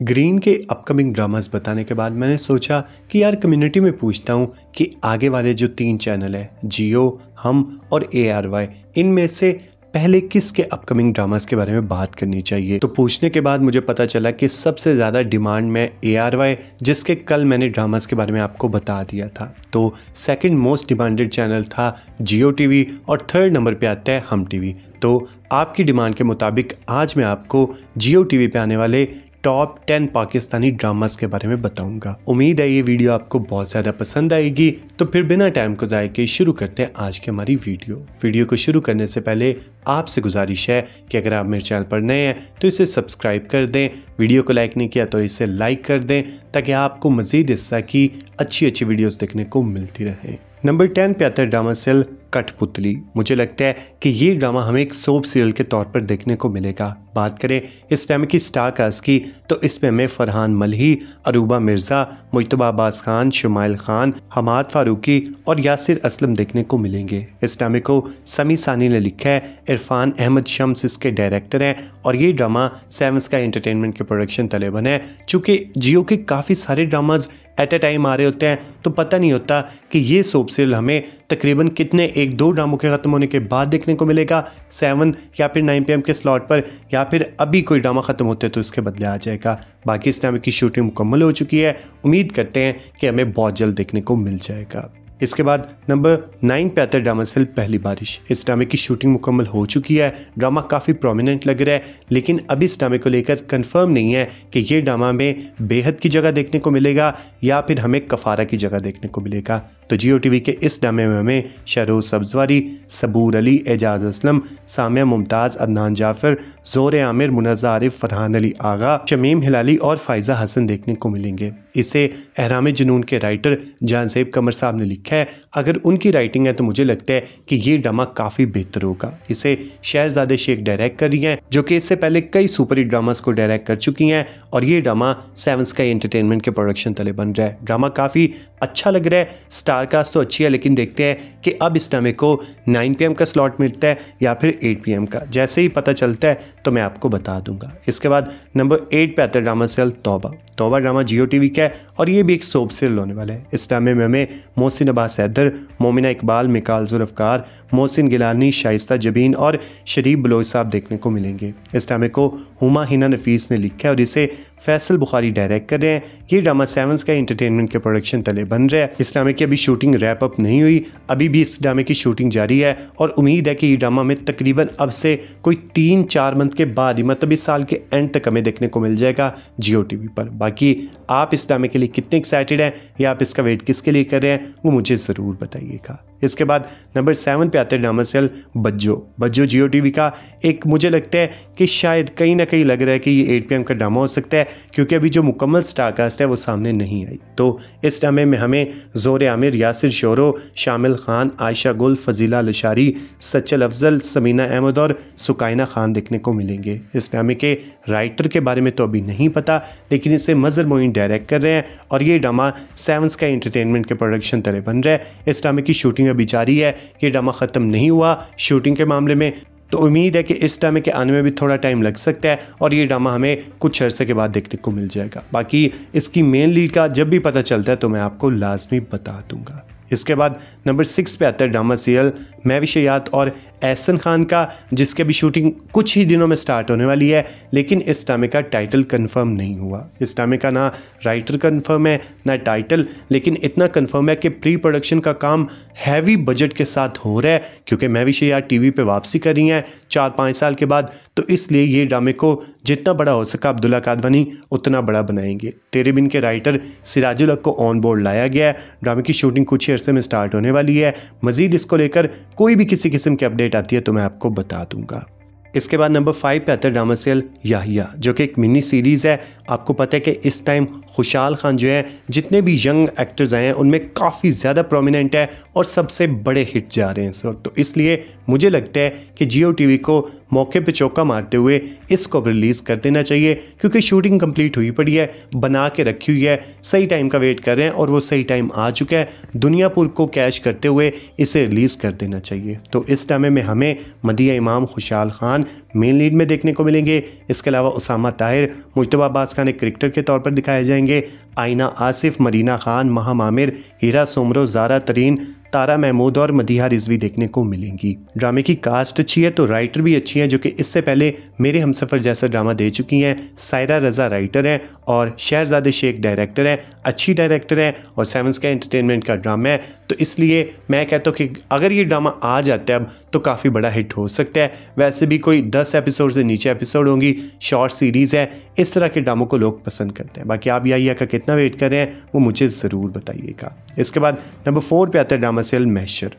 Green के upcoming dramas बताने के बाद मैंने सोचा कि यार कम्युनिटी में पूछता हूँ कि आगे वाले जो तीन चैनल है, जियो, हम और ए आर वाई इनमें से पहले किसके अपकमिंग ड्रामास के बारे में बात करनी चाहिए? तो पूछने के बाद मुझे पता चला कि सबसे ज़्यादा डिमांड में ए आर वाई जिसके कल मैंने ड्रामास के बारे में आपको बता दिया था। तो सेकंड मोस्ट डिमांडेड चैनल था जियो टीवी और थर्ड नंबर पे आता है हम टीवी। तो आपकी डिमांड के मुताबिक आज मैं आपको जियो टीवी पे आने वाले टॉप टेन पाकिस्तानी ड्रामास के बारे में बताऊँगा। उम्मीद है ये वीडियो आपको बहुत ज़्यादा पसंद आएगी। तो फिर बिना टाइम को जाए के शुरू करते हैं आज की हमारी वीडियो। वीडियो को शुरू करने से पहले आपसे गुजारिश है कि अगर आप मेरे चैनल पर नए हैं तो इसे सब्सक्राइब कर दें। वीडियो को लाइक नहीं किया तो इसे लाइक कर दें, ताकि आपको मज़ीद हिस्सा की अच्छी अच्छी वीडियोस देखने को मिलती रहे। नंबर टेन पे आता है ड्रामा सेल कठपुतली। मुझे लगता है कि ये ड्रामा हमें एक सोप सीरियल के तौर पर देखने को मिलेगा। बात करें इस टाइम की स्टार कास्ट की तो इसमें हमें फरहान मलही, अरूबा मिर्ज़ा मुशतबा अब्बास खान, शुमाइल खान, हमाद फारूकी और यासिर असलम देखने को मिलेंगे। इस टाइम को समी सानी ने लिखा है, इरफान अहमद शम्स इसके डायरेक्टर हैं और ये ड्रामा सेवन स्काई एंटरटेनमेंट के प्रोडक्शन तले बने हैं। चूँकि जियो के काफ़ी सारे ड्रामाज एट ए टाइम आ रहे होते हैं तो पता नहीं होता कि ये सोप सीरियल हमें तकरीबन कितने एक दो ड्रामों के ख़त्म होने के बाद देखने को मिलेगा सेवन या फिर नाइन पी के स्लॉट पर, या फिर अभी कोई ड्रामा ख़त्म होते तो इसके बदले आ जाएगा। बाकी इस ड्रामे की शूटिंग मुकम्मल हो चुकी है। उम्मीद करते हैं कि हमें बहुत जल्द देखने को मिल जाएगा। इसके बाद नंबर नाइन पे आता है ड्रामा सेल पहली बारिश। इस ड्रामे की शूटिंग मुकम्मल हो चुकी है। ड्रामा काफ़ी प्रोमिनेंट लग रहा है, लेकिन अभी इस ड्रामे को लेकर कंफर्म नहीं है कि ये ड्रामा में बेहद की जगह देखने को मिलेगा या फिर हमें कफारा की जगह देखने को मिलेगा। तो जियो टीवी के इस ड्रामे में हमें सब्जवारी, सबूर अली, एजाज असलम, सामिया मुमताज़, अदनान जाफ़र, ज़ोर आमिर मुनजा फरहान अली आगा, शमीम हिलाली और फ़ायज़ा हसन देखने को मिलेंगे। इसे एहराम जुनून के राइटर जानसेब कमर साहब ने लिखा है। अगर उनकी राइटिंग है तो मुझे लगता है कि ये ड्रामा काफ़ी बेहतर होगा। इसे शहरजादे शेख डायरेक्ट कर रही हैं, जो कि इससे पहले कई सुपर हिट ड्रामास को डायरेक्ट कर चुकी हैं और ये ड्रामा सेवन स्काई एंटरटेनमेंट के प्रोडक्शन तले बन रहा है। ड्रामा काफ़ी अच्छा लग रहा है। स्टार कास्ट तो अच्छी है, लेकिन देखते हैं कि अब इस नमे को 9 पीएम का स्लॉट मिलता है या फिर 8 पीएम का। जैसे ही पता चलता है तो मैं आपको बता दूँगा। इसके बाद नंबर एट पे आता है ड्रामा सेल तोबा तोबा ड्रामा जियो टीवी का है और ये भी एक सोप सीरियल होने वाला है। इस ड्रामे में हमें मोहसिन अब्बास हैदर, मोमिना इकबाल, मिकाल जुल्फ़कार, मोहसिन गिलानी, शाइस्ता जबीन और शरीफ बलोच साहब देखने को मिलेंगे। इस ड्रामे को हुमा हिना नफीस ने लिखा है और इसे फैसल बुखारी डायरेक्ट कर रहे हैं। ये ड्रामा सेवंस का इंटरटेनमेंट के प्रोडक्शन तले बन रहा है। इस ड्रामे की अभी शूटिंग रैप अप नहीं हुई। अभी भी इस ड्रामे की शूटिंग जारी है और उम्मीद है कि ये ड्रामा में तकरीबन अब से कोई तीन चार मंथ के बाद ही मतलब इस साल के एंड तक हमें देखने को मिल जाएगा जियो टीवी पर। बाकी आप इस ड्रामे के लिए कितने एक्साइटेड हैं या आप इसका वेट किसके लिए कर रहे हैं, वो मुझे ज़रूर बताइएगा। इसके बाद नंबर सेवन पे आते हैं ड्रामा सेल बज्जो। बज्जो जियो टीवी का एक मुझे लगता है कि शायद कहीं ना कहीं लग रहा है कि ये एट पी का ड्रामा हो सकता है, क्योंकि अभी जो मुकम्मल स्टारकास्ट है वो सामने नहीं आई। तो इस ड्रामे में हमें ज़ोर आमिर, यासिर शोरो, शामिल खान, आयशा गुल, फजीला लशारी, सच्चल अफजल, समीना अहमद और सुकाइना खान देखने को मिलेंगे। इस ड्रामे के राइटर के बारे में तो अभी नहीं पता, लेकिन इसे मजर मोइन डायरेक्ट कर रहे हैं और ये ड्रामा सेवंस का इंटरटेनमेंट के प्रोडक्शन तले बन रहा है। इस ड्रामे की शूटिंग अभी जारी है ये ड्रामा ख़त्म नहीं हुआ शूटिंग के मामले में। तो उम्मीद है कि इस ड्रामे के आने में भी थोड़ा टाइम लग सकता है और ये ड्रामा हमें कुछ अरसे के बाद देखने को मिल जाएगा। बाकी इसकी मेन लीड का जब भी पता चलता है तो मैं आपको लाजमी बता दूँगा। इसके बाद नंबर सिक्स पे आता है ड्रामा सीरियल मैं विषयात और एहसन खान का, जिसके भी शूटिंग कुछ ही दिनों में स्टार्ट होने वाली है, लेकिन इस ड्रामे का टाइटल कंफर्म नहीं हुआ। इस ड्रामे का ना राइटर कंफर्म है, ना टाइटल, लेकिन इतना कंफर्म है कि प्री प्रोडक्शन का काम हैवी बजट के साथ हो रहा है, क्योंकि मैं विषयात टीवी पे वापसी कर रही हैं चार पाँच साल के बाद तो इसलिए ये ड्रामे को जितना बड़ा हो सका अब्दुल्ला कादवानी उतना बड़ा बनाएँगे। तेरे बिन के राइटर सिराजुल हक को ऑन बोर्ड लाया गया है। ड्रामे की शूटिंग कुछ ही अरसे में स्टार्ट होने वाली है। मजीद इसको लेकर कोई भी किसी किस्म की अपडेट आती है तो मैं आपको बता दूँगा। इसके बाद नंबर फाइव पे आता है ड्रामा सीरियल याहिया, जो कि एक मिनी सीरीज़ है। आपको पता है कि इस टाइम खुशहाल खान जो है, जितने भी यंग एक्टर्स आए हैं, उनमें काफ़ी ज़्यादा प्रोमिनेंट है और सबसे बड़े हिट जा रहे हैं इस वक्त। तो इसलिए मुझे लगता है कि जियो टीवी को मौके पे चौका मारते हुए इसको रिलीज़ कर देना चाहिए, क्योंकि शूटिंग कंप्लीट हुई पड़ी है, बना के रखी हुई है, सही टाइम का वेट कर रहे हैं और वो सही टाइम आ चुका है। दुनियापुर को कैश करते हुए इसे रिलीज़ कर देना चाहिए। तो इस टाइम में हमें मदिया इमाम खुशहाल खान खान मेन लीड में देखने को मिलेंगे। इसके अलावा उसामा ताहिर मुशतबा अब्बास खान एक क्रिकेटर के तौर पर दिखाए जाएँगे। आइना आसिफ, मरीना खान महामामिर हीरा सोमरो, जारा तरीन तारा महमूद और मदिहा रिजवी देखने को मिलेंगी। ड्रामे की कास्ट अच्छी है तो राइटर भी अच्छी है, जो कि इससे पहले मेरे हमसफ़र जैसा ड्रामा दे चुकी हैं। सायरा रजा राइटर है और शहरजादे शेख डायरेक्टर है, अच्छी डायरेक्टर है और सेवन का एंटरटेनमेंट का ड्रामा है। तो इसलिए मैं कहता हूँ कि अगर ये ड्रामा आ जाता है अब तो काफ़ी बड़ा हिट हो सकता है। वैसे भी कोई दस एपिसोड से नीचे एपिसोड होंगी शॉर्ट सीरीज़ है, इस तरह के ड्रामों को लोग पसंद करते हैं। बाकी आप या का कितना वेट कर रहे हैं, वो मुझे ज़रूर बताइएगा। इसके बाद नंबर फोर पे आता है ड्रामा सेल मैशर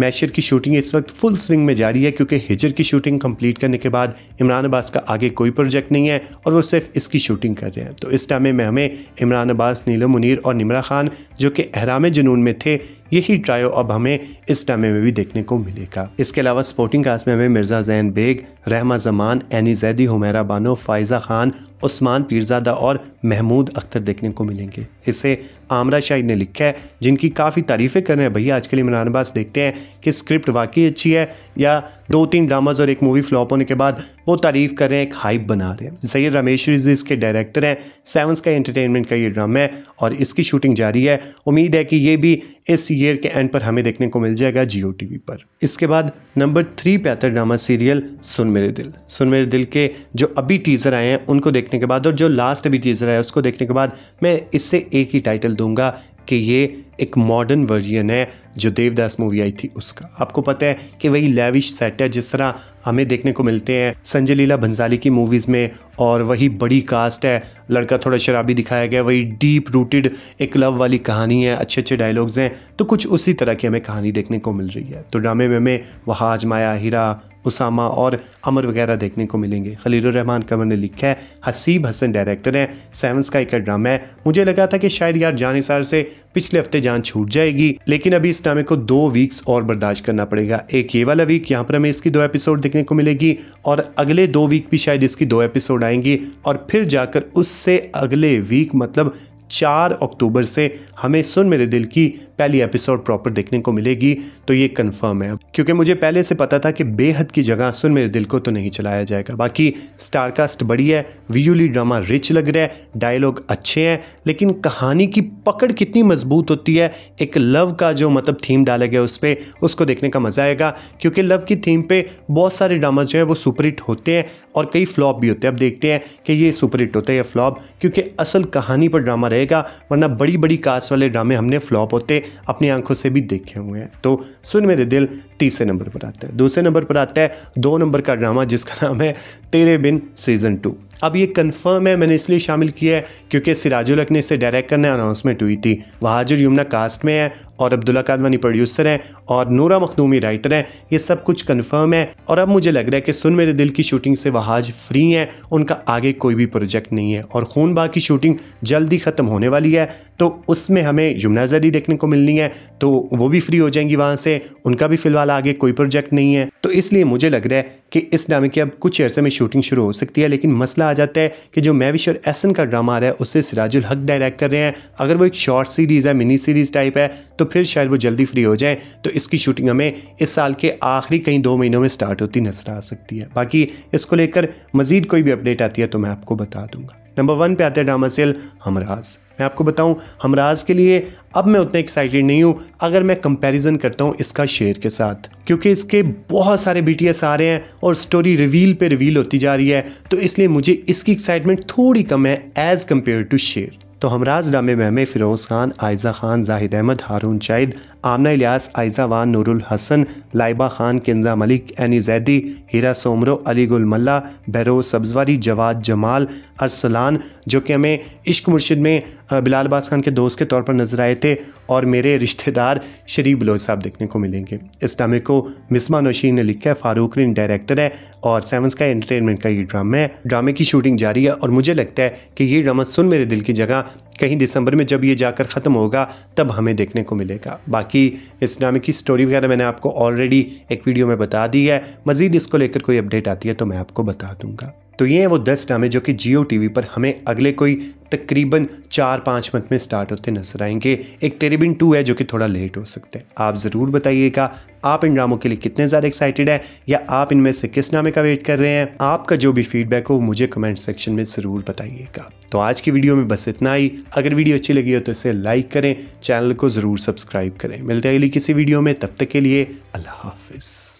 मैशर की शूटिंग इस वक्त फुल स्विंग में जारी है क्योंकि हिजर की शूटिंग कंप्लीट करने के बाद इमरान अब्बास का आगे कोई प्रोजेक्ट नहीं है और वो सिर्फ़ इसकी शूटिंग कर रहे हैं। तो इस टाइम में हमें इमरान अब्बास नीलम मुनीर और निमरा खान, जो कि अहराम जुनून में थे यही ट्रायो अब हमें इस ड्रामे में भी देखने को मिलेगा। इसके अलावा स्पोर्टिंग कास्ट में हमें मिर्ज़ा जैन बेग, रहमा जमान, एनी जैदी, हुमैरा बानो फायजा खान, उस्मान पीरजादा और महमूद अख्तर देखने को मिलेंगे। इसे आमरा शाहिद ने लिखा है, जिनकी काफ़ी तारीफ़ें कर रहे हैं। भैया आजकल इमरान अब्बास देखते हैं कि स्क्रिप्ट वाकई अच्छी है या दो तीन ड्रामाज और एक मूवी फ्लॉप होने के बाद वो तारीफ़ कर रहे हैं, एक हाइप बना रहे हैं। सैयद रमेश रिज इसके डायरेक्टर हैं सेवंस का एंटरटेनमेंट का ये ड्रामा है और इसकी शूटिंग जारी है। उम्मीद है कि ये भी इस ईयर के एंड पर हमें देखने को मिल जाएगा जियो टीवी पर। इसके बाद नंबर थ्री पे आता ड्रामा सीरियल सुन मेरे दिल। सुन मेरे दिल के जो अभी टीज़र आए हैं, उनको देखने के बाद और जो लास्ट अभी टीज़र आया उसको देखने के बाद मैं इससे एक ही टाइटल दूँगा कि ये एक मॉडर्न वर्जन है जो देवदास मूवी आई थी उसका। आपको पता है कि वही लेविश सेट है, जिस तरह हमें देखने को मिलते हैं संजय लीला भंसाली की मूवीज़ में, और वही बड़ी कास्ट है। लड़का थोड़ा शराबी दिखाया गया, वही डीप रूटेड एक लव वाली कहानी है, अच्छे अच्छे डायलॉग्स हैं। तो कुछ उसी तरह की हमें कहानी देखने को मिल रही है। तो ड्रामे में हमें वहाज माया हीरा उसामा और अमर वगैरह देखने को मिलेंगे। रहमान कमर ने लिखा है, हसीब हसन डायरेक्टर हैं। सेवंस का एक ड्रामा है। मुझे लगा था कि शायद यार जान सार से पिछले हफ़्ते जान छूट जाएगी, लेकिन अभी इस ड्रामे को दो वीक्स और बर्दाश्त करना पड़ेगा। एक ये वाला वीक यहाँ पर हमें इसकी दो एपिसोड देखने को मिलेगी और अगले दो वीक भी शायद इसकी दो एपिसोड आएँगी और फिर जाकर उससे अगले वीक मतलब चार अक्टूबर से हमें सुन मेरे दिल की पहली एपिसोड प्रॉपर देखने को मिलेगी तो ये कंफर्म है। क्योंकि मुझे पहले से पता था कि बेहद की जगह सुन मेरे दिल को तो नहीं चलाया जाएगा। बाकी स्टारकास्ट बड़ी है विजुअली ड्रामा रिच लग रहा है डायलॉग अच्छे हैं, लेकिन कहानी की पकड़ कितनी मज़बूत होती है, एक लव का जो मतलब थीम डाला गया उस पर उसको देखने का मज़ा आएगा। क्योंकि लव की थीम पे बहुत सारे ड्रामा जो है वो सुपरहिट होते हैं और कई फ्लॉप भी होते हैं। अब देखते हैं कि ये सुपर हिट होता है या फ्लॉप, क्योंकि असल कहानी पर ड्रामा रहेगा, वरना बड़ी बड़ी कास्ट वाले ड्रामे हमने फ्लॉप होते अपनी आँखों से भी देखे हुए हैं। तो सुन मेरे दिल, तीसरे नंबर पर आता है। दूसरे नंबर पर आता है, दो नंबर का ड्रामा जिसका नाम है तेरे बिन सीज़न टू अब ये कंफर्म है, मैंने इसलिए शामिल किया है क्योंकि सिराजुल ने इसे डायरेक्ट करने अनाउंसमेंट हुई थी। वहाजुर यमुना कास्ट में है और अब्दुल्ला कादवानी प्रोड्यूसर हैं और नूरा मखदूमी राइटर हैं। ये सब कुछ कंफर्म है और अब मुझे लग रहा है कि सुन मेरे दिल की शूटिंग से वहाज फ्री हैं, उनका आगे कोई भी प्रोजेक्ट नहीं है और खून बाग की शूटिंग जल्दी ख़त्म होने वाली है। तो उसमें हमें यमुना जरी देखने को मिलनी है तो वो भी फ्री हो जाएँगी वहाँ से, उनका भी फ़िलहाल आगे कोई प्रोजेक्ट नहीं है। तो इसलिए मुझे लग रहा है कि इस ड्रामे की अब कुछ अरसे में शूटिंग शुरू हो सकती है, लेकिन मसला आ जाता है कि जो मैविश और एसन का ड्रामा आ रहा है उससे सिराजुल हक डायरेक्ट कर रहे हैं। अगर वो एक शॉर्ट सीरीज़ है, मिनी सीरीज़ टाइप है तो फिर शायद वो जल्दी फ्री हो जाए। तो इसकी शूटिंग हमें इस साल के आखिरी कई दो महीनों में स्टार्ट होती नज़र आ सकती है। बाकी इसको लेकर मजीद कोई भी अपडेट आती है तो मैं आपको बता दूँगा। नंबर वन पे आते हैं ड्रामा सेल हमराज मैं आपको बताऊँ हमराज के लिए अब मैं उतना एक्साइटेड नहीं हूँ, अगर मैं कंपैरिजन करता हूँ इसका शेर के साथ। क्योंकि इसके बहुत सारे बीटीएस आ रहे हैं और स्टोरी रिवील पे रिवील होती जा रही है तो इसलिए मुझे इसकी एक्साइटमेंट थोड़ी कम है एज़ कंपेयर टू शेर। तो हमराज डामे महमे फ़िरोज़ खान, आयज़ा खान, जाहिद अहमद, हारून शाहिद आमना इलियास आयजा वान नूरुल हसन, लाइबा खान, किंजा मलिक, एनी जैदी, हीरा सोमरो अली गुल मल्ला बहरोज सब्जवारी, जवाद जमाल, अरसलान, जो कि हमें इश्क मुर्शिद में बिलाल अब्बास खान के दोस्त के तौर पर नज़र आए थे और मेरे रिश्तेदार शरीफ बलोच साहब देखने को मिलेंगे। इस ड्रामे को मिसमा नौशीन ने लिखा है, फारूक रिन डायरेक्टर है और सेवन का एंटरटेनमेंट का ये ड्रामा है। ड्रामे की शूटिंग जारी है और मुझे लगता है कि ये ड्रामा सुन मेरे दिल की जगह, कहीं दिसंबर में जब ये जाकर ख़त्म होगा, तब हमें देखने को मिलेगा। बाकी इस इस्लामिक की स्टोरी वगैरह मैंने आपको ऑलरेडी एक वीडियो में बता दी है। मज़ीद इसको लेकर कोई अपडेट आती है तो मैं आपको बता दूँगा। तो ये है वो दस ड्रामे जो कि जियो टीवी पर हमें अगले कोई तकरीबन चार पाँच मंथ में स्टार्ट होते नज़र आएँगे। एक टेरिबिन टू है जो कि थोड़ा लेट हो सकते हैं। आप ज़रूर बताइएगा, आप इन ड्रामों के लिए कितने ज़्यादा एक्साइटेड हैं या आप इनमें से किस नामे का वेट कर रहे हैं? आपका जो भी फीडबैक हो, मुझे कमेंट सेक्शन में ज़रूर बताइएगा। तो आज की वीडियो में बस इतना ही। अगर वीडियो अच्छी लगी हो तो इसे लाइक करें चैनल को ज़रूर सब्सक्राइब करें। मिलते अगली किसी वीडियो में, तब तक के लिए अल्लाह हाफिज़।